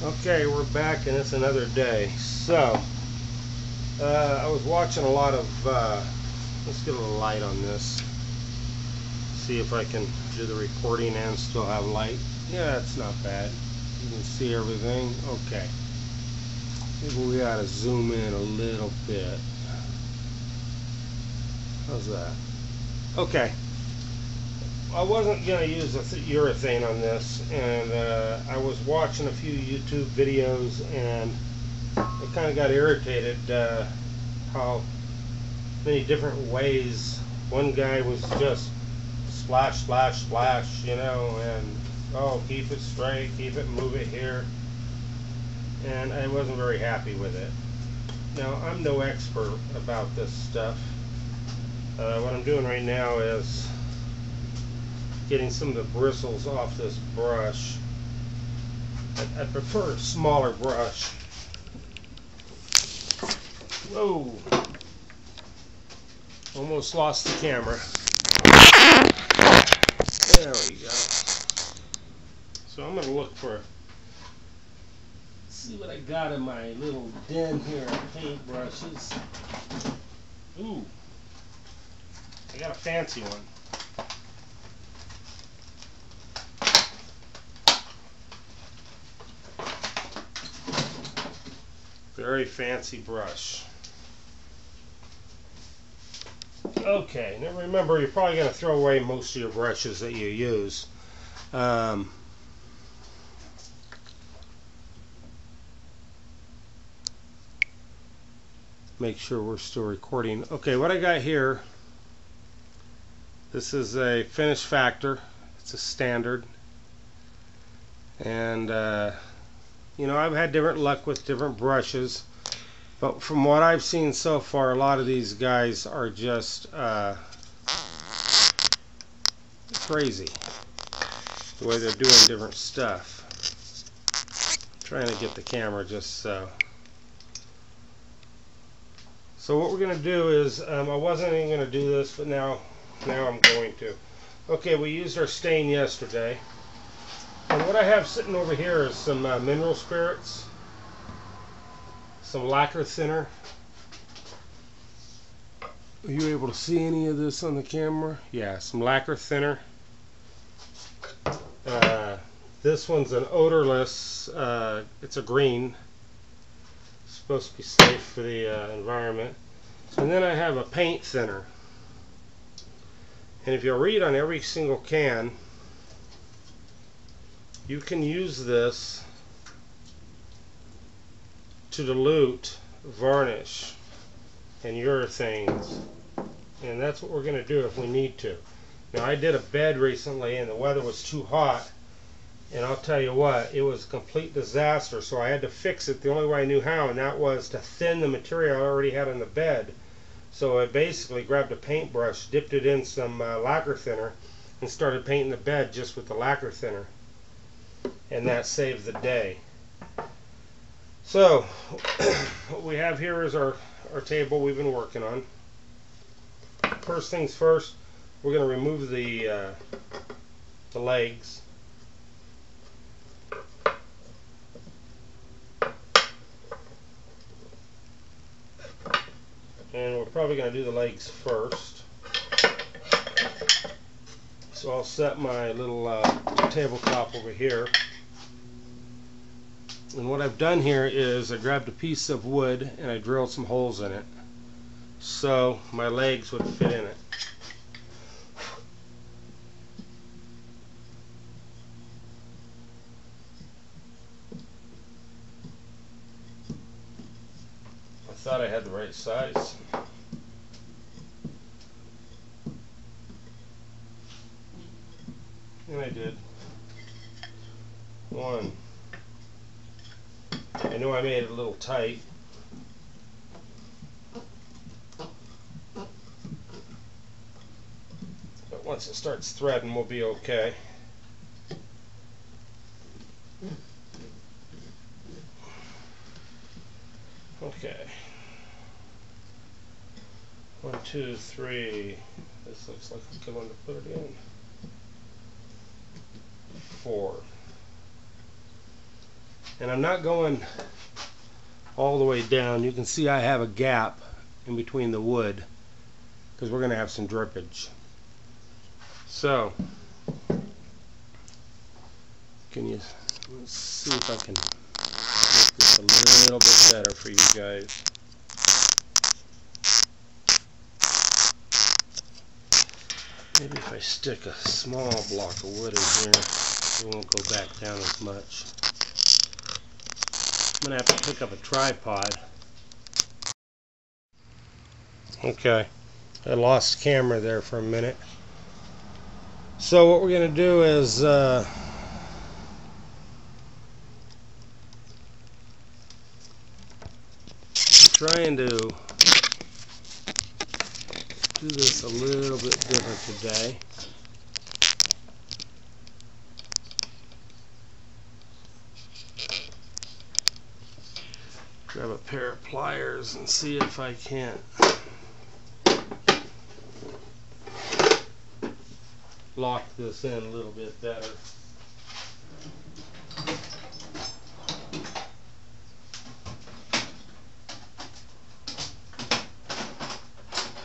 Okay, we're back and it's another day. So, uh, I was watching a lot of, uh, let's get a little light on this. See if I can do the recording and still have light. Yeah, that's not bad. You can see everything. Okay. Maybe we ought to zoom in a little bit. How's that? Okay. I wasn't going to use urethane on this, and uh, I was watching a few YouTube videos, and I kind of got irritated uh, how many different ways one guy was just splash, splash, splash, you know, and oh, keep it straight, keep it, move it here, and I wasn't very happy with it. Now, I'm no expert about this stuff. Uh, what I'm doing right now is getting some of the bristles off this brush. I, I prefer a smaller brush. Whoa! Almost lost the camera. There we go. So I'm gonna look for see what I got in my little den here of paintbrushes. Ooh. I got a fancy one. Very fancy brush. Okay, now remember you're probably going to throw away most of your brushes that you use. Um, make sure we're still recording. Okay, what I got here, this is a finish factor. It's a standard. And uh, you know, I've had different luck with different brushes, but from what I've seen so far, a lot of these guys are just uh, crazy the way they're doing different stuff. trying to get the camera just so. So what we're going to do is, um, I wasn't even going to do this, but now, now I'm going to. Okay, we used our stain yesterday. And what I have sitting over here is some uh, mineral spirits, some lacquer thinner. Are you able to see any of this on the camera? Yeah, some lacquer thinner. Uh, this one's an odorless, uh, it's a green. It's supposed to be safe for the uh, environment. And then I have a paint thinner. And if you read on every single can, you can use this to dilute varnish and urethanes and that's what we're going to do if we need to. Now I did a bed recently and the weather was too hot and I'll tell you what it was a complete disaster so I had to fix it the only way I knew how and that was to thin the material I already had on the bed. So I basically grabbed a paintbrush dipped it in some uh, lacquer thinner and started painting the bed just with the lacquer thinner and that saved the day. So, what we have here is our, our table we've been working on. First things first, we're going to remove the, uh, the legs. And we're probably going to do the legs first. So I'll set my little uh, tabletop over here. And what I've done here is I grabbed a piece of wood and I drilled some holes in it so my legs would fit in it. I thought I had the right size. And I did. One. I know I made it a little tight. But once it starts threading, we'll be okay. Okay. One, two, three. This looks like a good one to put it in And I'm not going all the way down. You can see I have a gap in between the wood because we're going to have some drippage. So, can you let's see if I can make this a little bit better for you guys. Maybe if I stick a small block of wood in here, it won't go back down as much. I'm going to have to pick up a tripod. Okay, I lost camera there for a minute. So what we're going to do is uh, trying to do this a little bit different today. Grab a pair of pliers and see if I can't lock this in a little bit better.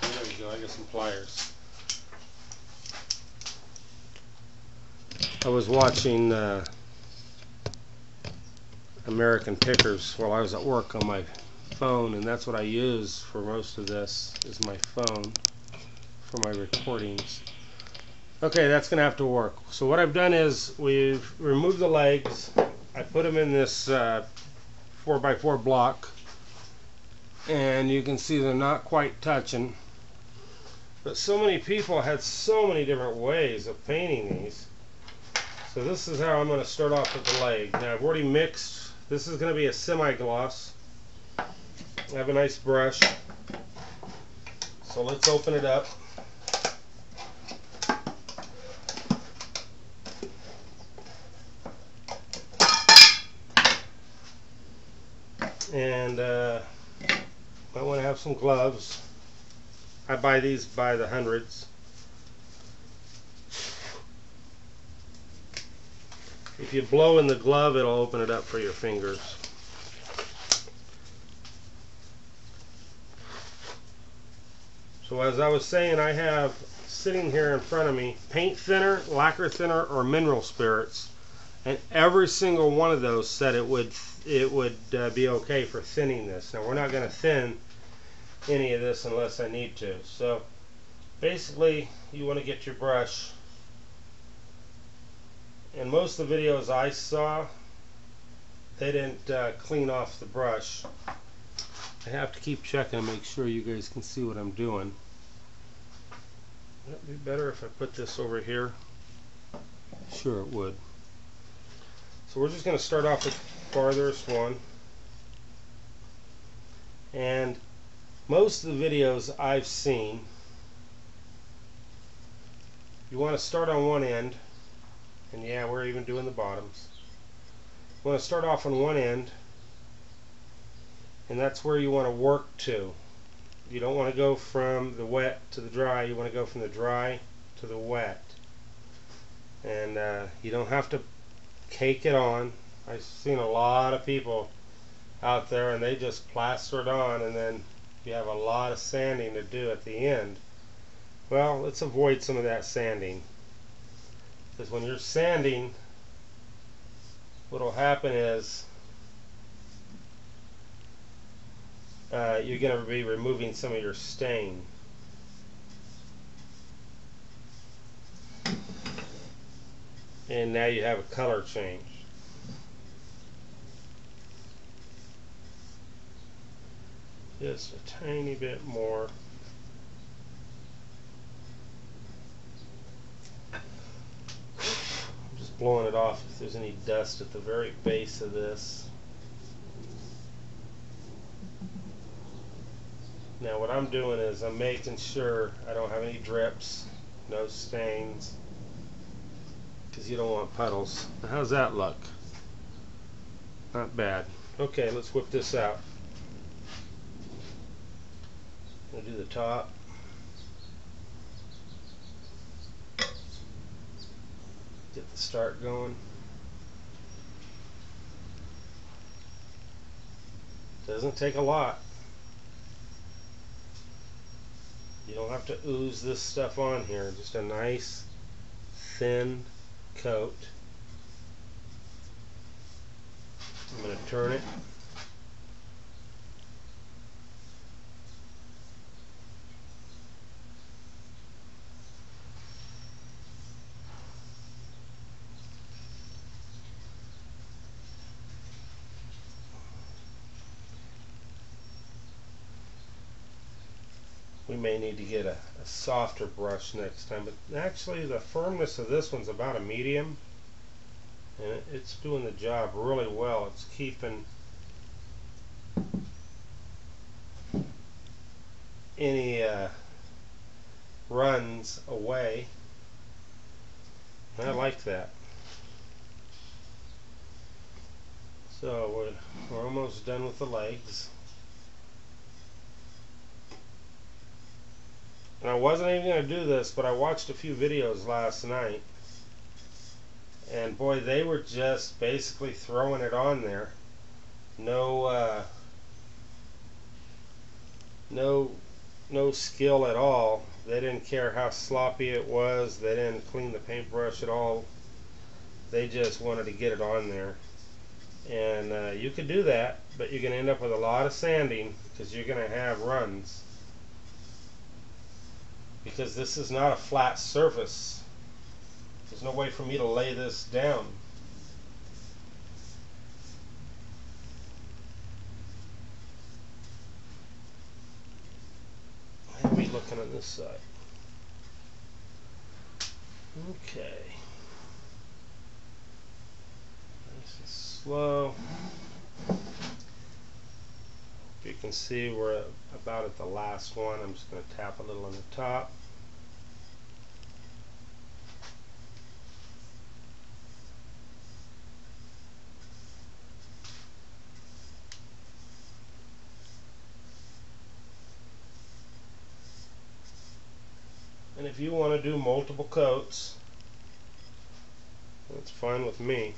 There we go, I got some pliers. I was watching uh, American Pickers while I was at work on my phone and that's what I use for most of this is my phone for my recordings. Okay, that's going to have to work. So what I've done is we've removed the legs. I put them in this uh, 4x4 block and you can see they're not quite touching. But so many people had so many different ways of painting these. So this is how I'm going to start off with the leg. Now I've already mixed. This is going to be a semi-gloss. I have a nice brush. So let's open it up. and uh, might want to have some gloves. I buy these by the hundreds. If you blow in the glove, it'll open it up for your fingers. So as I was saying, I have sitting here in front of me paint thinner, lacquer thinner, or mineral spirits. And every single one of those said it would it would uh, be okay for thinning this. Now we're not going to thin any of this unless I need to. So basically you want to get your brush and most of the videos I saw they didn't uh, clean off the brush. I have to keep checking to make sure you guys can see what I'm doing. Would it be better if I put this over here? Sure it would. So we're just going to start off with farthest one. And most of the videos I've seen, you want to start on one end, and yeah, we're even doing the bottoms. You want to start off on one end, and that's where you want to work to. You don't want to go from the wet to the dry, you want to go from the dry to the wet. And uh, you don't have to cake it on I've seen a lot of people out there and they just plaster it on and then you have a lot of sanding to do at the end. Well, let's avoid some of that sanding. Because when you're sanding, what will happen is uh, you're going to be removing some of your stain. And now you have a color change. just a tiny bit more. I'm just blowing it off if there's any dust at the very base of this. Now what I'm doing is I'm making sure I don't have any drips, no stains, because you don't want puddles. how's that look? Not bad. Okay, let's whip this out. We'll do the top. get the start going. Doesn't take a lot. You don't have to ooze this stuff on here. Just a nice, thin coat. I'm going to turn it. May need to get a, a, softer brush next time but actually the firmness of this one's about a medium. And it's doing the job really well. It's keeping any uh, runs away. I like that. So we're, we're almost done with the legs And I wasn't even going to do this, but I watched a few videos last night. And boy, they were just basically throwing it on there. No, uh, no, no skill at all. They didn't care how sloppy it was. They didn't clean the paintbrush at all. They just wanted to get it on there. And uh, you could do that, but you're going to end up with a lot of sanding because you're going to have runs because this is not a flat surface. There's no way for me to lay this down. Let me looking on this side. Okay. Nice and slow. You can see we're about at the last one. I'm just going to tap a little on the top. And if you want to do multiple coats, that's fine with me.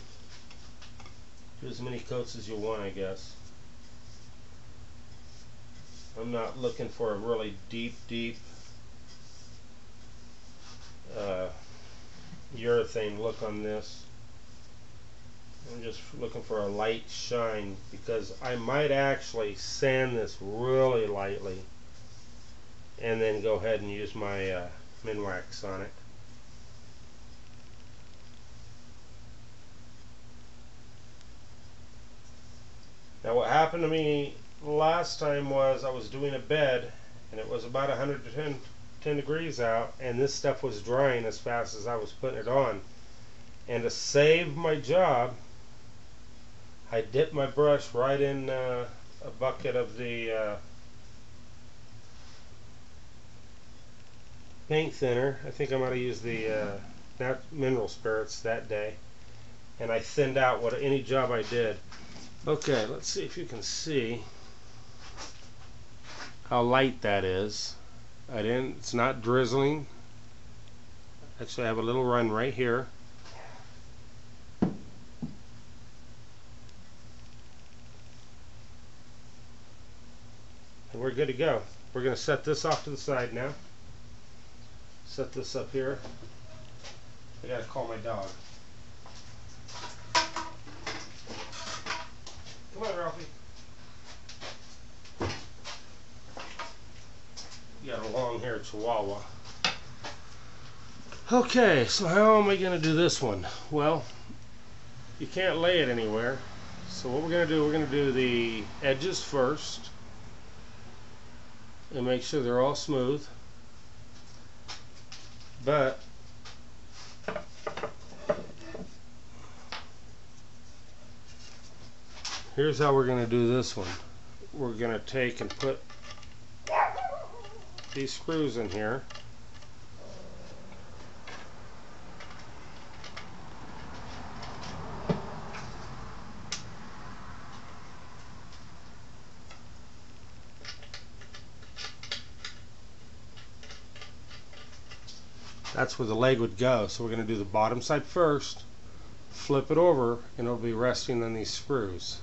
Do as many coats as you want, I guess. I'm not looking for a really deep, deep uh, urethane look on this. I'm just looking for a light shine because I might actually sand this really lightly and then go ahead and use my uh, Minwax on it. Now what happened to me last time was I was doing a bed and it was about 110 10 degrees out and this stuff was drying as fast as I was putting it on. And to save my job I dipped my brush right in uh, a bucket of the uh, paint thinner. I think I might have used the uh, mineral spirits that day. And I thinned out what any job I did. Okay let's see if you can see how light that is. I didn't, it's not drizzling. Actually, I have a little run right here. And we're good to go. We're going to set this off to the side now. Set this up here. I got to call my dog. Come on, Ralphie. got a long haired chihuahua. Okay, so how am I going to do this one? Well, you can't lay it anywhere. So what we're going to do, we're going to do the edges first and make sure they're all smooth. But here's how we're going to do this one. We're going to take and put these screws in here. That's where the leg would go. So we're going to do the bottom side first, flip it over, and it'll be resting on these screws.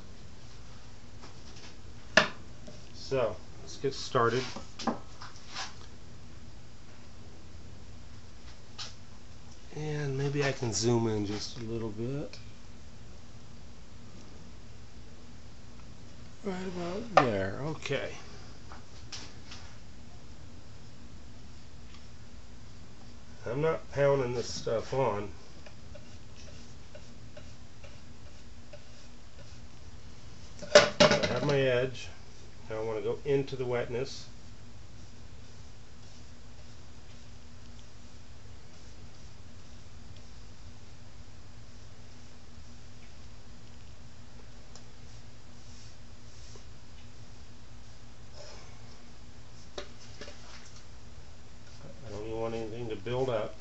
So let's get started. And maybe I can zoom in just a little bit. Right about there, okay. I'm not pounding this stuff on. I have my edge. Now I want to go into the wetness. I don't even want anything to build up.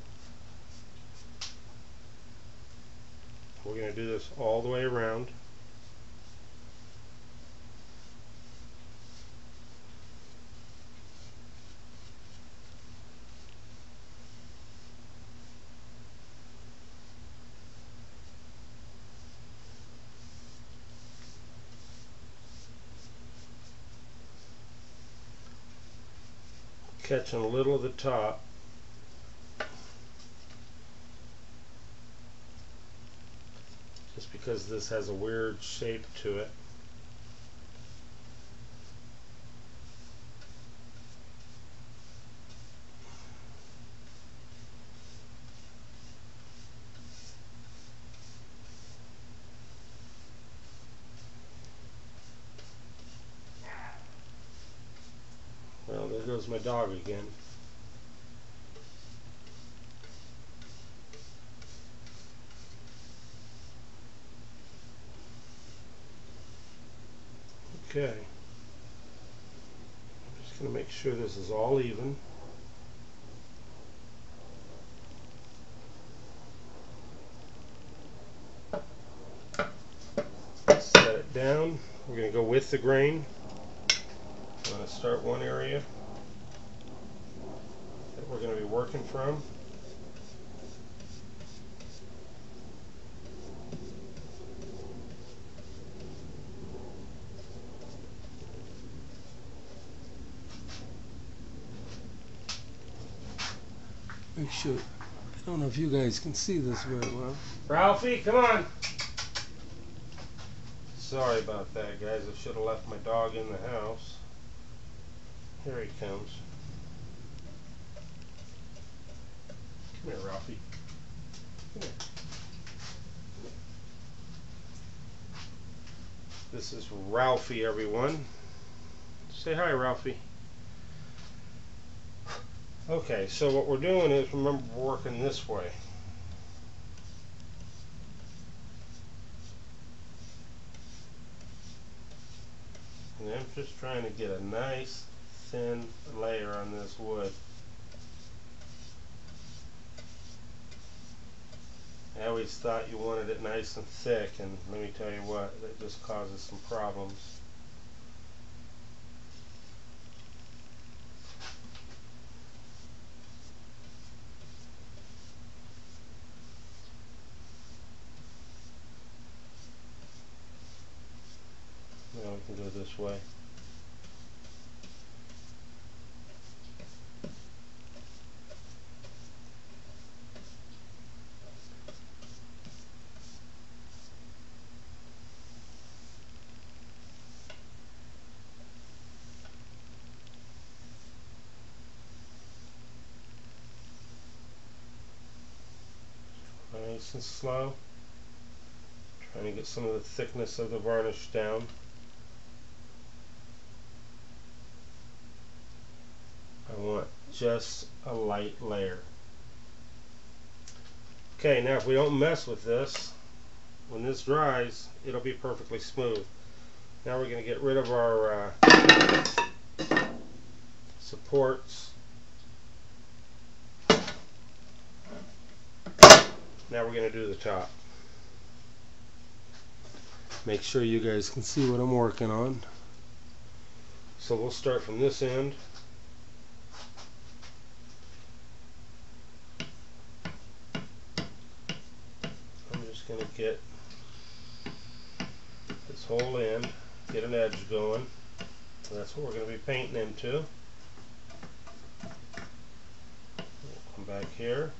We're going to do this all the way around. Catching a little of the top. Just because this has a weird shape to it. My dog again. Okay. I'm just going to make sure this is all even. Set it down. We're going to go with the grain. I'm going to start one area we're going to be working from. Make sure, I don't know if you guys can see this very well. Ralphie, come on! Sorry about that, guys. I should have left my dog in the house. Here he comes. Come here, Ralphie. Come here. This is Ralphie, everyone. Say hi, Ralphie. Okay, so what we're doing is, remember, we're working this way. And I'm just trying to get a nice thin layer on this wood. Always thought you wanted it nice and thick, and let me tell you what, that just causes some problems. Now we can go this way. Nice and slow. Trying to get some of the thickness of the varnish down. I want just a light layer. Okay, now if we don't mess with this, when this dries, it'll be perfectly smooth. Now we're going to get rid of our uh, supports. Now we're going to do the top. Make sure you guys can see what I'm working on. So we'll start from this end. I'm just going to get this whole end, get an edge going. So that's what we're going to be painting into. We'll come back here.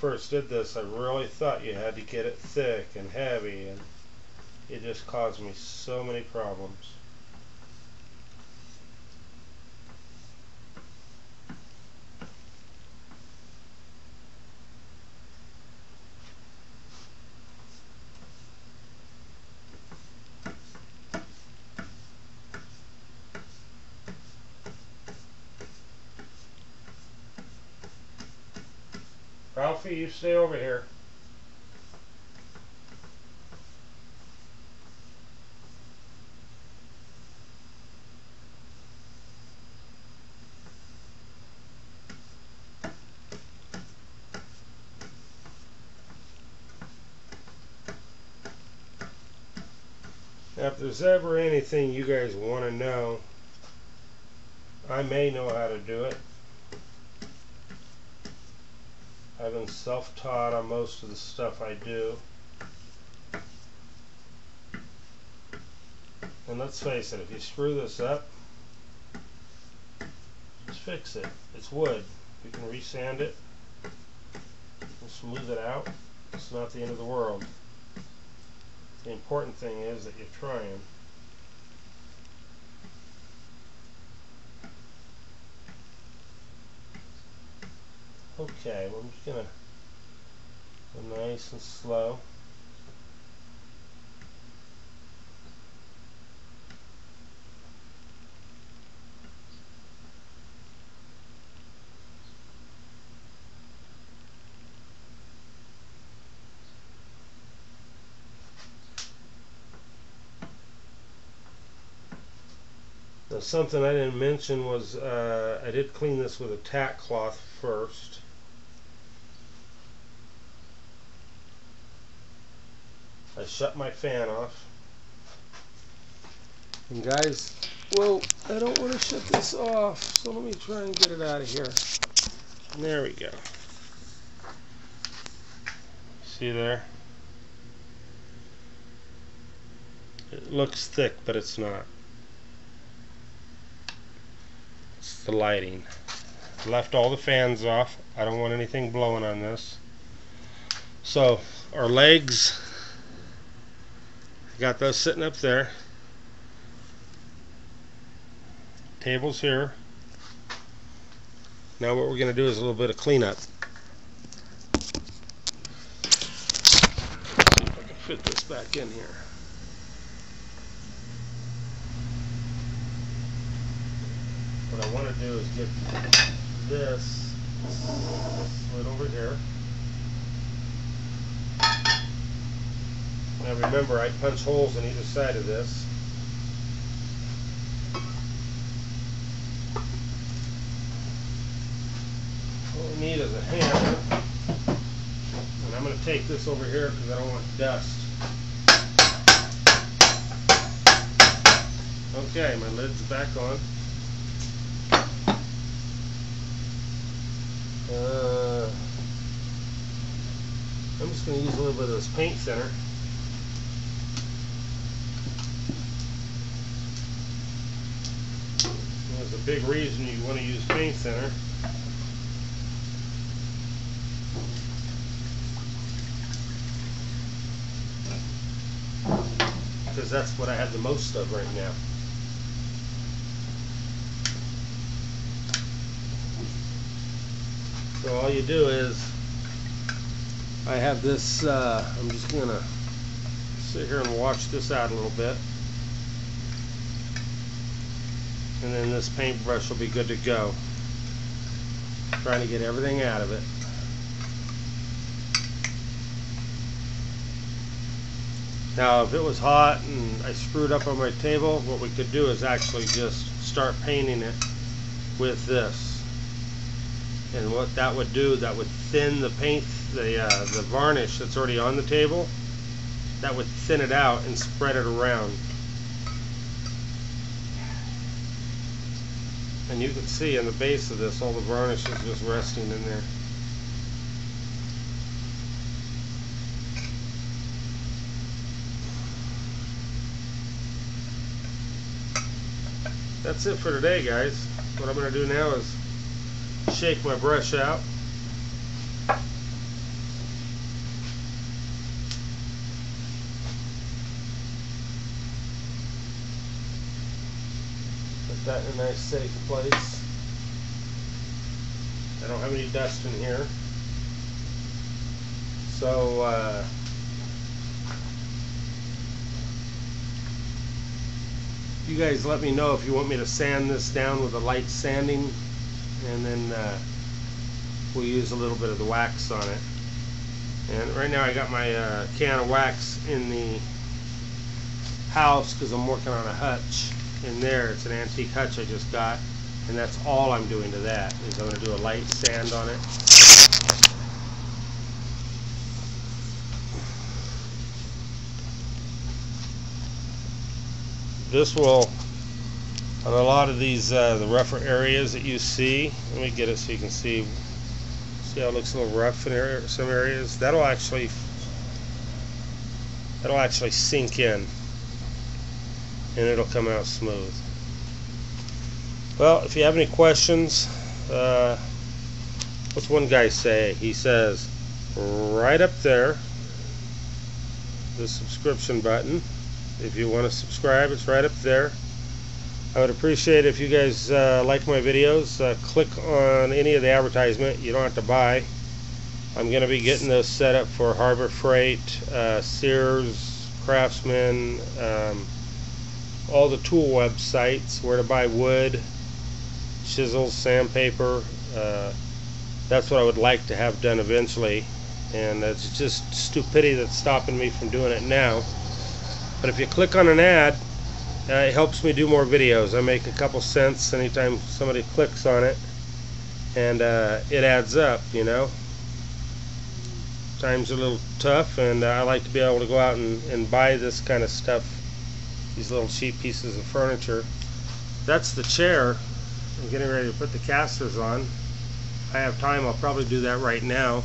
First did this, I really thought you had to get it thick and heavy, and it just caused me so many problems. You stay over here. If there's ever anything you guys want to know, I may know how to do it. I've been self-taught on most of the stuff I do. And let's face it, if you screw this up, just fix it. It's wood. You can resand it and smooth it out. It's not the end of the world. The important thing is that you're trying. Okay, well, I'm just gonna go nice and slow. Something I didn't mention was uh, I did clean this with a tack cloth first. Shut my fan off. And guys, well, I don't want to shut this off, so let me try and get it out of here. There we go. See there? It looks thick, but it's not. It's the lighting. Left all the fans off. I don't want anything blowing on this. So, our legs Got those sitting up there. Tables here. Now what we're going to do is a little bit of cleanup. See if I can fit this back in here. What I want to do is get this slid over here. Now remember, I punch holes in either side of this. What we need is a hammer. And I'm going to take this over here because I don't want dust. Okay, my lid's back on. Uh, I'm just going to use a little bit of this paint thinner. There's a big reason you want to use paint thinner. Because that's what I have the most of right now. So all you do is, I have this, uh, I'm just going to sit here and wash this out a little bit and then this paintbrush will be good to go. Trying to get everything out of it. Now if it was hot and I screwed up on my table, what we could do is actually just start painting it with this. And what that would do, that would thin the paint, the, uh, the varnish that's already on the table, that would thin it out and spread it around. And you can see in the base of this, all the varnish is just resting in there. That's it for today, guys. What I'm going to do now is shake my brush out. That in a nice safe place. I don't have any dust in here. So, uh, you guys let me know if you want me to sand this down with a light sanding and then uh, we'll use a little bit of the wax on it. And right now I got my uh, can of wax in the house because I'm working on a hutch in there. It's an antique hutch I just got and that's all I'm doing to that is I'm going to do a light sand on it. This will, on a lot of these, uh, the rougher areas that you see, let me get it so you can see, see how it looks a little rough in some areas, that'll actually, that'll actually sink in and it'll come out smooth. Well, if you have any questions, uh, what's one guy say? He says, right up there, the subscription button. If you want to subscribe, it's right up there. I would appreciate if you guys uh, like my videos. Uh, click on any of the advertisement. You don't have to buy. I'm going to be getting those set up for Harbor Freight, uh, Sears, Craftsman, um, all the tool websites, where to buy wood, chisels, sandpaper. Uh, that's what I would like to have done eventually. And it's just stupidity that's stopping me from doing it now. But if you click on an ad, uh, it helps me do more videos. I make a couple cents anytime somebody clicks on it, and uh, it adds up, you know. Times are a little tough, and uh, I like to be able to go out and, and buy this kind of stuff, these little cheap pieces of furniture. That's the chair. I'm getting ready to put the casters on. I have time, I'll probably do that right now.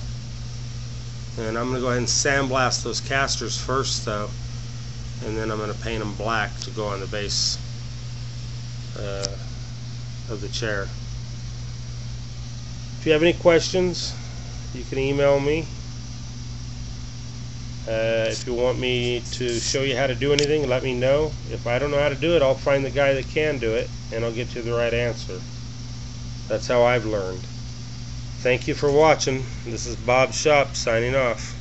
And I'm going to go ahead and sandblast those casters first, though and then I'm going to paint them black to go on the base uh, of the chair. If you have any questions, you can email me. Uh, if you want me to show you how to do anything, let me know. If I don't know how to do it, I'll find the guy that can do it, and I'll get you the right answer. That's how I've learned. Thank you for watching. This is Bob's Shop signing off.